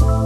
Bye.